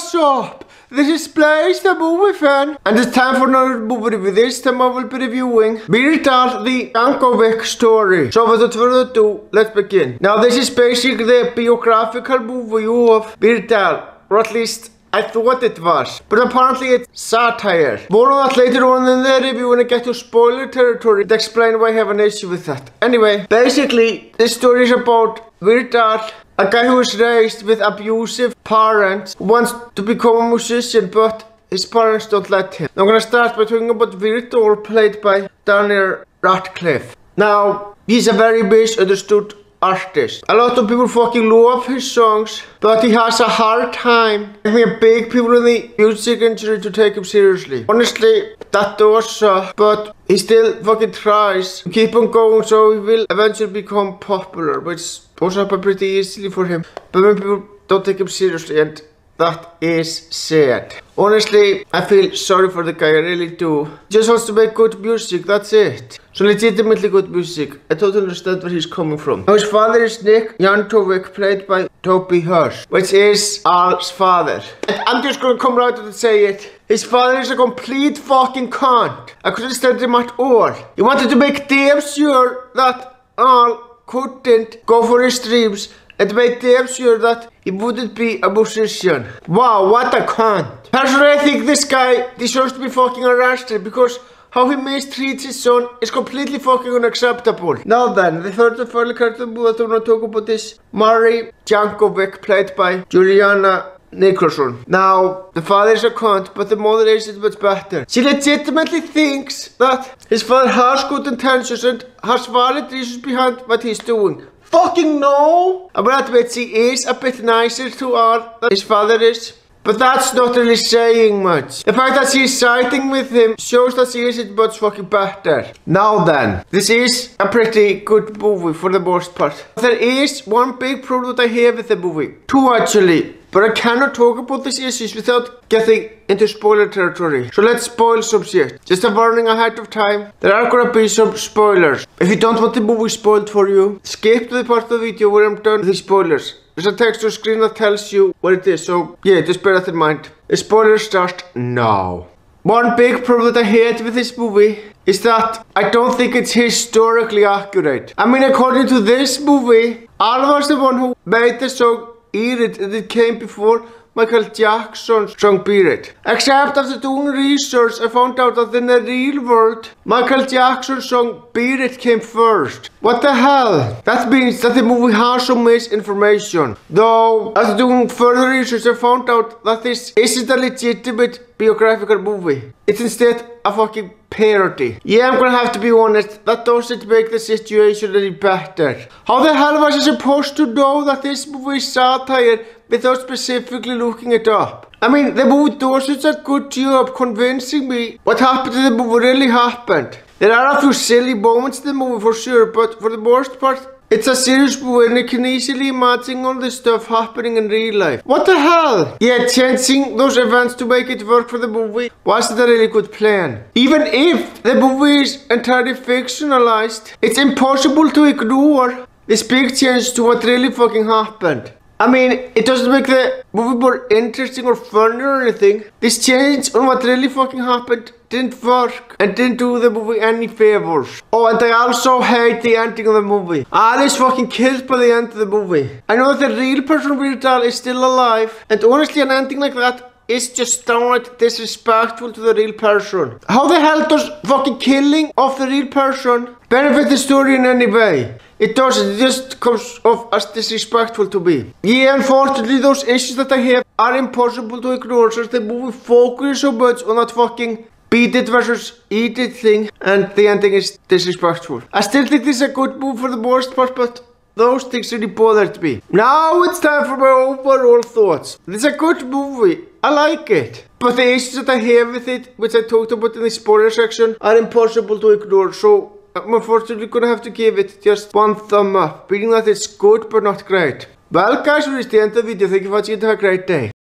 what's up? This is Blaze, the movie fan. And it's time for another movie review. This time I will be reviewing Beard the Jankovic story. So without further ado, let's begin. Now this is basically the biographical movie of Beard or at least I thought it was, but apparently it's satire. More on that later on in the review when I get to spoiler territory to explain why I have an issue with that. Anyway, basically, this story is about Weird Al, a guy who was raised with abusive parents, wants to become a musician, but his parents don't let him. I'm gonna start by talking about Weird Al, played by Daniel Radcliffe. Now, he's a very misunderstood artist. A lot of people fucking love his songs, but he has a hard time getting big people in the music industry to take him seriously. Honestly, that does suck, but he still fucking tries to keep on going so he will eventually become popular, which goes up pretty easily for him. But when people don't take him seriously and that is sad. Honestly, I feel sorry for the guy, I really do. Just wants to make good music, that's it. So legitimately good music. I totally understand where he's coming from. Now his father is Nick Jankovic, played by Toby Huss, which is Al's father. And I'm just gonna come right out and say it. His father is a complete fucking cunt. I couldn't stand him at all. He wanted to make damn sure that Al couldn't go for his dreams and made damn sure that he wouldn't be a musician. Wow, what a cunt. Personally, I think this guy deserves to be fucking arrested because how he mistreats his son is completely fucking unacceptable. Now then, the third and final character that I want to talk about is Mary Yankovic, played by Julianne Nicholson. Now, the father is a cunt, but the mother is it much better. She legitimately thinks that his father has good intentions and has valid reasons behind what he's doing fucking no! I will admit she is a bit nicer to her than his father is. But that's not really saying much. The fact that she's siding with him shows that she isn't much fucking better. Now then, this is a pretty good movie for the most part. There is one big problem that I have with the movie. Two actually. But I cannot talk about these issues without getting into spoiler territory. So let's spoil some shit. Just a warning ahead of time. There are gonna be some spoilers. If you don't want the movie spoiled for you, skip to the part of the video where I'm done with the spoilers. There's a text on screen that tells you what it is, so yeah, just bear that in mind. The spoilers start now. One big problem that I hate with this movie is that I don't think it's historically accurate. I mean, according to this movie, Al was the one who made the song Eat It came before Michael Jackson's song Beat It. Except after doing research I found out that in the real world Michael Jackson's song Beat It came first. What the hell? That means that the movie has some misinformation. Though after doing further research I found out that this isn't a legitimate biographical movie. It's instead a fucking parody. Yeah, I'm gonna have to be honest, that doesn't make the situation any better. How the hell was I supposed to know that this movie is satire without specifically looking it up? I mean, the movie does such a good job convincing me what happened to the movie really happened. There are a few silly moments in the movie for sure, but for the most part, it's a serious movie and you can easily imagine all this stuff happening in real life. What the hell? Yeah, changing those events to make it work for the movie wasn't a really good plan. Even if the movie is entirely fictionalized, it's impossible to ignore this big change to what really fucking happened. I mean, it doesn't make the movie more interesting or fun or anything. This change on what really fucking happened didn't work and didn't do the movie any favors. Oh, and I also hate the ending of the movie. Alice fucking killed by the end of the movie. I know that the real person Weird Al is still alive, and honestly, an ending like that is just downright disrespectful to the real person. How the hell does fucking killing of the real person benefit the story in any way? It doesn't, it just comes off as disrespectful to me. Yeah, unfortunately those issues that I have are impossible to ignore since the movie focuses so much on that fucking beat it versus eat it thing and the ending is disrespectful. I still think this is a good move for the most part but those things really bothered me. Now it's time for my overall thoughts. This is a good movie. I like it. But the issues that I have with it, which I talked about in the spoiler section, are impossible to ignore. So I'm unfortunately gonna have to give it just one thumb up, meaning that it's good but not great. Well guys, we reached the end of the video, thank you for watching have a great day.